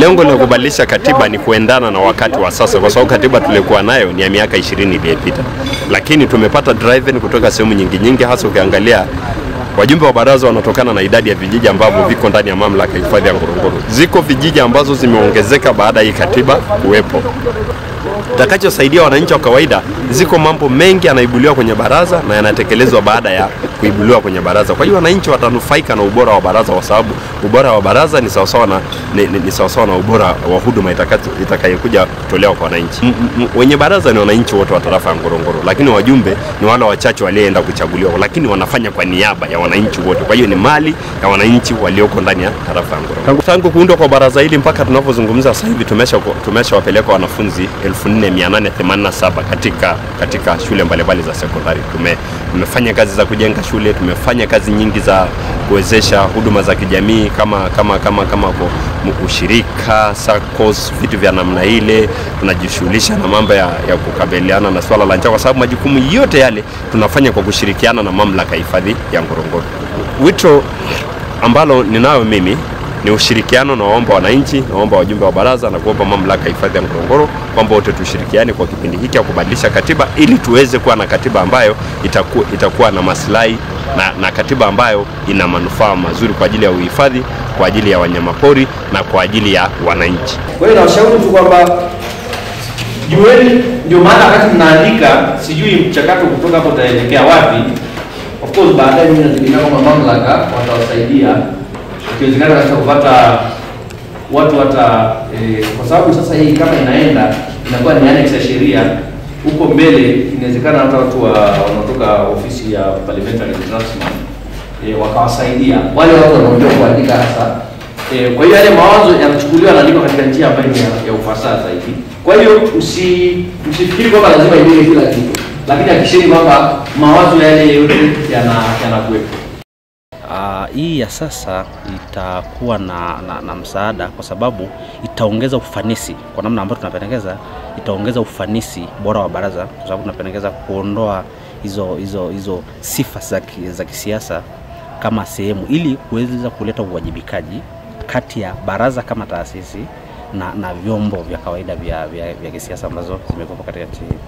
Lengo la kubadilisha katiba ni kuendana na wakati wa sasa, kwa sababu katiba tulikuwa nayo ni ya miaka 20 iliyopita, lakini tumepata drive kutoka sehemu nyingi nyingi, hasa ukiangalia wajumbe wa baraza wanatokana na idadi ya vijiji ambavyo viko ndani ya mamlaka ya hifadhi ya Ngorongoro. Ziko vijiji ambazo zimeongezeka baada ya hii katiba kuwepo takachosaidia wananchi wa kawaida. Ziko mambo mengi yanaibuliwa kwenye baraza na yanatekelezwa baada ya kuibuliwa kwenye baraza. Kwa hiyo wananchi watanufaika na ubora wa baraza, kwa sababu ubora wa baraza ni sawasawa na, ni, ni, ni sawasawa na ubora wa huduma itakayokuja kutolewa kwa wananchi. Wenye baraza ni wananchi wote wa tarafa ya Ngorongoro, lakini wajumbe ni wale wachache walioenda kuchaguliwa, lakini wanafanya kwa niaba ya wananchi wote. Kwa hiyo ni mali ya wananchi walioko ndani ya tarafa ya Ngorongoro. Tangu kuundwa kwa baraza hili mpaka tunavyozungumza sasa hivi tumesha tumeshawapeleka wanafunzi 4887 katika katika shule mbalimbali za sekondari. Tume, tumefanya kazi za kujenga shule, tumefanya kazi nyingi za kuwezesha huduma za kijamii kama kama kama kama ushirika, SACCOS, vitu vya namna ile. Tunajishughulisha na mambo ya, ya kukabiliana na swala la njaa, kwa sababu majukumu yote yale tunafanya kwa kushirikiana na mamlaka ya hifadhi ya Ngorongoro. Wito ambalo ninayo mimi ni ushirikiano na waomba wananchi, naomba wajumbe wa baraza na kuomba mamlaka ya hifadhi ya Ngorongoro kwamba wote tushirikiane kwa kipindi hiki ya kubadilisha katiba ili tuweze kuwa na katiba ambayo itakuwa, itakuwa na maslahi na, na katiba ambayo ina manufaa mazuri kwa ajili ya uhifadhi, kwa ajili ya wanyamapori na kwa ajili ya wananchi. Kwa hiyo nawashauri tu kwamba jueni, ndio maana wakati mnaandika, sijui mchakato kutoka hapo utaelekea wapi. Of course baadaye mimi nategemea kwamba mamlaka watawasaidia ikiwezekana katika kupata watu hata e, kwa sababu sasa hii kama inaenda inakuwa ni annex ya sheria huko mbele, inawezekana hata watu wa wanaotoka ofisi ya parliamentary draftsman e, wakawasaidia wale watu wanaojua kuandika hasa e, kwa hiyo yale mawazo yanachukuliwa yanaandikwa katika njia ambayo ni ya, ufasaha zaidi. Kwa hiyo usi usifikiri kwamba lazima iwe kila kitu, lakini hakikisheni kwamba mawazo yale yote yana yanakuwepo. Uh, hii ya sasa itakuwa na, na, na msaada kwa sababu itaongeza ufanisi kwa namna ambayo tunapendekeza, itaongeza ufanisi bora wa baraza, kwa sababu tunapendekeza kuondoa hizo hizo hizo sifa za, za kisiasa kama sehemu, ili kuweza kuleta uwajibikaji kati ya baraza kama taasisi na, na vyombo vya kawaida vya, vya, vya kisiasa ambazo zimekuwepo katika nchi hii.